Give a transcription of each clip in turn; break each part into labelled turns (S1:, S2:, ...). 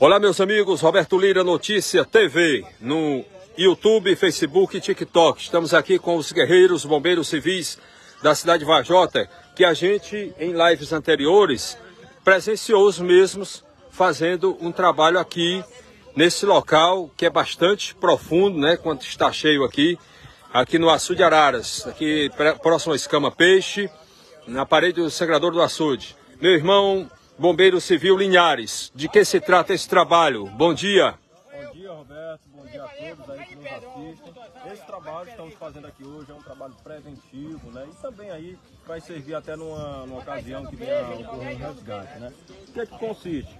S1: Olá, meus amigos. Roberto Lira Notícia TV no YouTube, Facebook e TikTok. Estamos aqui com os guerreiros bombeiros civis da cidade de Vajota, que a gente, em lives anteriores, presenciou os mesmos fazendo um trabalho aqui nesse local que é bastante profundo, né? Quando está cheio aqui, aqui no açude Araras, aqui próximo à escama peixe, na parede do sangrador do açude. Meu irmão Bombeiro Civil Linhares, de que se trata esse trabalho? Bom dia.
S2: Bom dia, Roberto. Bom dia a todos aí que nos assistem. Esse trabalho que estamos fazendo aqui hoje é um trabalho preventivo, né? E também aí vai servir até numa, numa ocasião que venha ocorrer um resgate, né? O que é que consiste?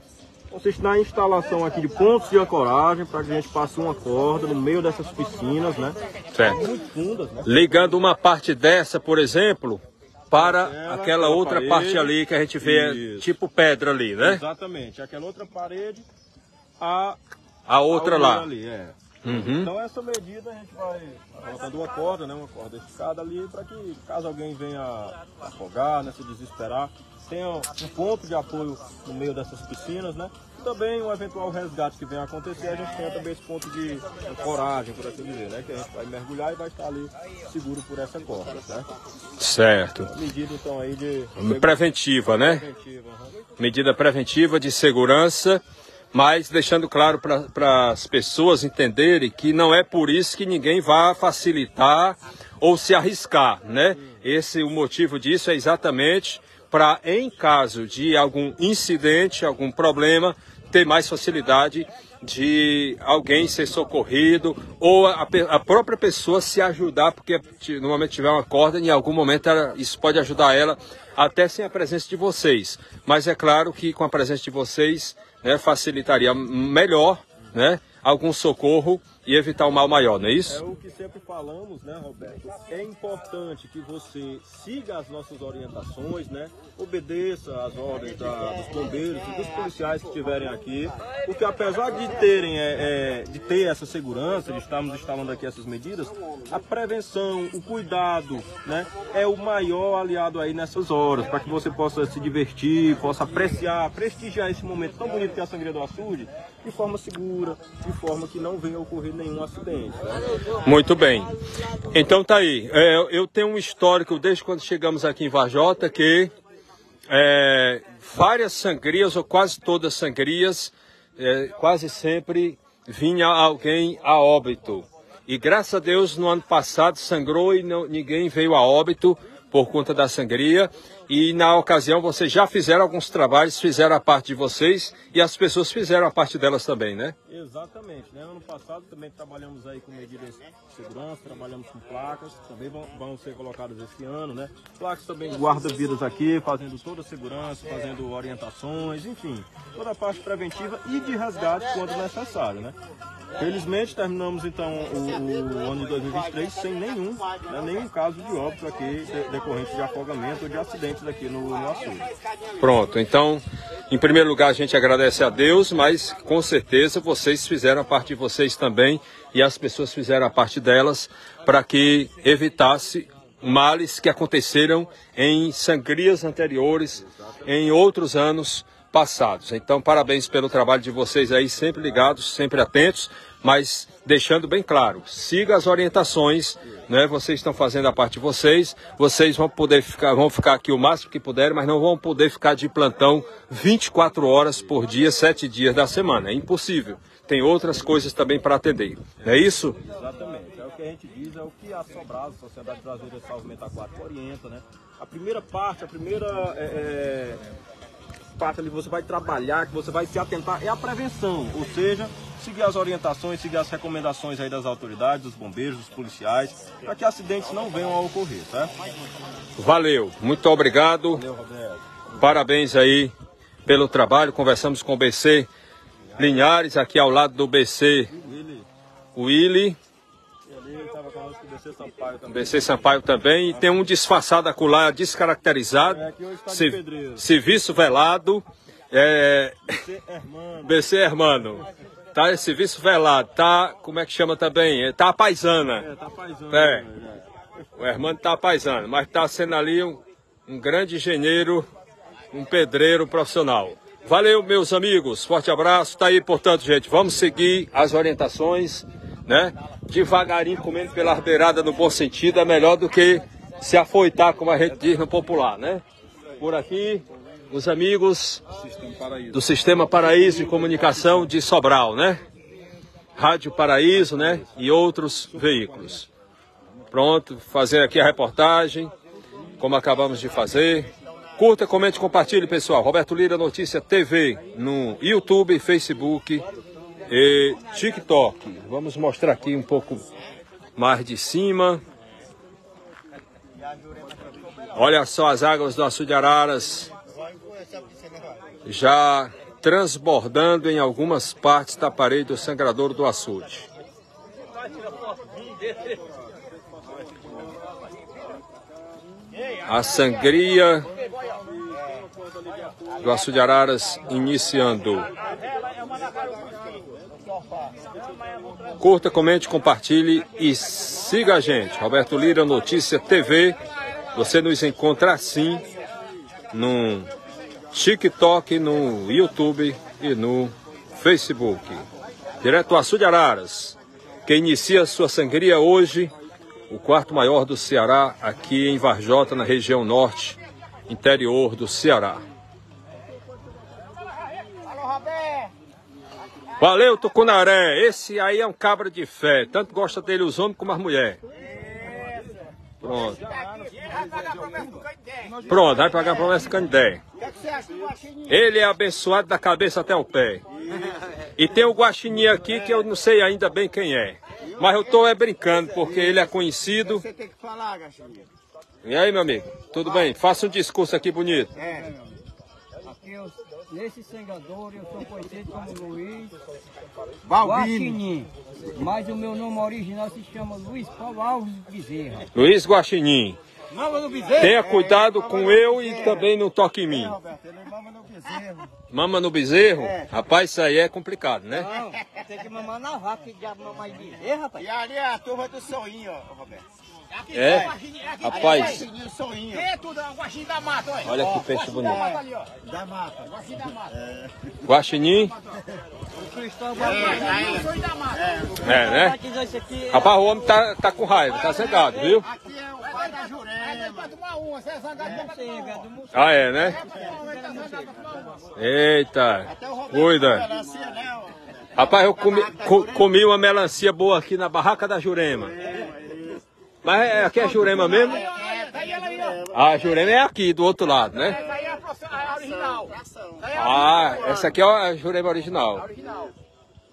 S2: Consiste na instalação aqui de pontos de ancoragem para que a gente passe uma corda no meio dessas piscinas, né?
S1: Certo. Muito fundas, né? Ligando uma parte dessa, por exemplo, para aquela, aquela outra parede, parte ali que a gente vê isso. tipo pedra ali, né?
S2: Exatamente. Aquela outra parede, a,
S1: a outra a lá.
S2: Ali, é. Uhum. Então essa medida a gente vai botando uma corda, né, uma corda esticada ali para que caso alguém venha afogar, né, se desesperar, tenha um ponto de apoio no meio dessas piscinas, né? Também um eventual resgate que venha acontecer, a gente tenha também esse ponto de coragem, por assim dizer, né? Que a gente vai mergulhar e vai estar ali seguro por essa corda, certo?
S1: Certo.
S2: Medida então aí de...
S1: Preventiva, né? Preventiva, uhum. Medida preventiva de segurança mas deixando claro para as pessoas entenderem que não é por isso que ninguém vá facilitar ou se arriscar, né? Esse o motivo disso é exatamente para em caso de algum incidente, algum problema, ter mais facilidade de alguém ser socorrido ou a, a, própria pessoa se ajudar, porque no momento tiver uma corda, em algum momento ela, isso pode ajudar ela, até sem a presença de vocês. Mas é claro que com a presença de vocês né, facilitaria melhor né, algum socorro e evitar o mal maior, não é isso?
S2: É o que sempre falamos, né, Roberto? É importante que você siga as nossas orientações, né? Obedeça às ordens da, dos bombeiros e dos policiais que estiverem aqui, porque apesar de terem, é, é, de ter essa segurança, de estarmos instalando aqui essas medidas, a prevenção, o cuidado, né, é o maior aliado aí nessas horas, para que você possa se divertir, possa apreciar, prestigiar esse momento tão bonito que é a Sangria do Açude, de forma segura, de forma que não venha ocorrer nenhum acidente. Né?
S1: Muito bem. Então tá aí. É, eu tenho um histórico desde quando chegamos aqui em Vajota que é, várias sangrias, ou quase todas sangrias, é, quase sempre vinha alguém a óbito. E graças a Deus no ano passado sangrou e não, ninguém veio a óbito por conta da sangria. E na ocasião vocês já fizeram alguns trabalhos, fizeram a parte de vocês e as pessoas fizeram a parte delas também, né?
S2: Exatamente. Né? Ano passado também trabalhamos aí com medidas de segurança, trabalhamos com placas, também vão, vão ser colocadas esse ano, né? Placas também guarda-vidas aqui, fazendo toda a segurança, fazendo orientações, enfim, toda a parte preventiva e de resgate quando necessário, né? Felizmente terminamos então o, o, ano de 2023 sem nenhum, né, nenhum caso de óbito aqui decorrente de afogamento ou de acidentes aqui no, no açude.
S1: Pronto, então em primeiro lugar a gente agradece a Deus, mas com certeza vocês fizeram a parte de vocês também e as pessoas fizeram a parte delas para que evitasse males que aconteceram em sangrias anteriores, em outros anos passados. Então, parabéns pelo trabalho de vocês aí, sempre ligados, sempre atentos, mas deixando bem claro, siga as orientações, né? Vocês estão fazendo a parte de vocês, vocês vão poder ficar, vão ficar aqui o máximo que puderem, mas não vão poder ficar de plantão 24 horas por dia, 7 dias da semana. É impossível. Tem outras coisas também para atender. Não é isso?
S2: Exatamente. É o que a gente diz, é o que a Sobrado, Sociedade Brasileira de Salvamento Aquático, orienta, né? A primeira parte, a primeira é, é parte ali que você vai trabalhar, que você vai se atentar, é a prevenção, ou seja, seguir as orientações, seguir as recomendações aí das autoridades, dos bombeiros, dos policiais, para que acidentes não venham a ocorrer, tá?
S1: Valeu, muito obrigado. Valeu, Roberto. Parabéns aí pelo trabalho. Conversamos com o BC Linhares, aqui ao lado do BC Willy. BC Sampaio também. BC Sampaio também. E tem um disfarçado acolá, descaracterizado. É, tá serviço velado. É... BC Hermano. BC Hermano. Tá esse serviço velado. Tá, como é que chama também? É, tá a paisana. É, tá a paisana. É. Né, o Hermano tá a paisana. Mas tá sendo ali um, um grande engenheiro, um pedreiro profissional. Valeu, meus amigos. Forte abraço. Tá aí, portanto, gente, vamos seguir as orientações, né? Devagarinho, comendo pela beirada no bom sentido, é melhor do que se afoitar, como a gente diz no popular, né? Por aqui, os amigos do Sistema Paraíso de Comunicação de Sobral, né? Rádio Paraíso, né? E outros veículos. Pronto, fazer aqui a reportagem, como acabamos de fazer. Curta, comente, compartilhe, pessoal. Roberto Lira Notícia TV no YouTube, Facebook e TikTok. Vamos mostrar aqui um pouco mais de cima. Olha só as águas do Açude Araras já transbordando em algumas partes da parede do sangrador do açude. A sangria do açude Araras iniciando. Curta, comente, compartilhe e siga a gente. Roberto Lira Notícia TV. Você nos encontra assim no TikTok, no YouTube e no Facebook. Direto ao Sul de Araras, que inicia sua sangria hoje, o quarto maior do Ceará, aqui em Varjota, na região norte, interior do Ceará. Valeu, Tucunaré. Esse aí é um cabra de fé. Tanto gosta dele os homens como as mulheres. Pronto. Pronto, vai pagar a promessa do Candé. Ele é abençoado da cabeça até o pé. E tem o guaxinim aqui que eu não sei ainda bem quem é. Mas eu estou é brincando porque ele é conhecido. E aí, meu amigo? Tudo bem? Faça um discurso aqui bonito. É.
S3: Aqui eu, nesse sengador eu sou conhecido como Luiz Guaxinim. Mas o meu nome original se chama Luiz Paulo Alves Bezerra.
S1: Luiz Guaxinim. Tenha cuidado com eu e também não toque em mim. Mama no bezerro? É. Rapaz, isso aí é complicado, né?
S3: Não, tem que mamar na vaca, que diabo mamar em bezerro, rapaz.
S4: E ali é a turma do sonho, ó, Roberto.
S1: Aqui, é? Aqui, Rapaz.
S4: Sonho, É tudo, é guaxinim da mata, olha.
S1: Olha que peixe bonito. Da
S4: mata ali, ó. Da mata. Guaxinim da mata.
S1: É. Guaxinim? É, é, né? Rapaz, o homem tá, tá com raiva, tá cegado, viu? Aqui é o pai da Jurema. Ah, é, né? Eita, cuida. Rapaz, eu comi, co, comi uma melancia boa aqui na barraca da Jurema. Mas é, aqui é Jurema mesmo? Ah, a Jurema é aqui, do outro lado, né? Ah, essa aqui é a Jurema original.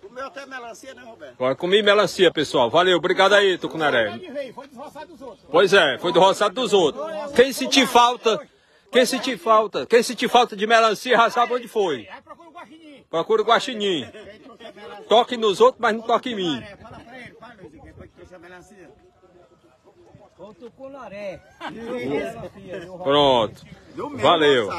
S1: Comeu até melancia, né, Roberto? Agora comi melancia, pessoal. Valeu, obrigado aí, Tucunaré. Pois é, foi do roçado dos outros. Quem sentir falta, quem sentir falta, quem sentir falta de melancia, já sabe onde foi. Procura o guaxinim. Toque nos outros, mas não toque em mim. Pronto. Valeu.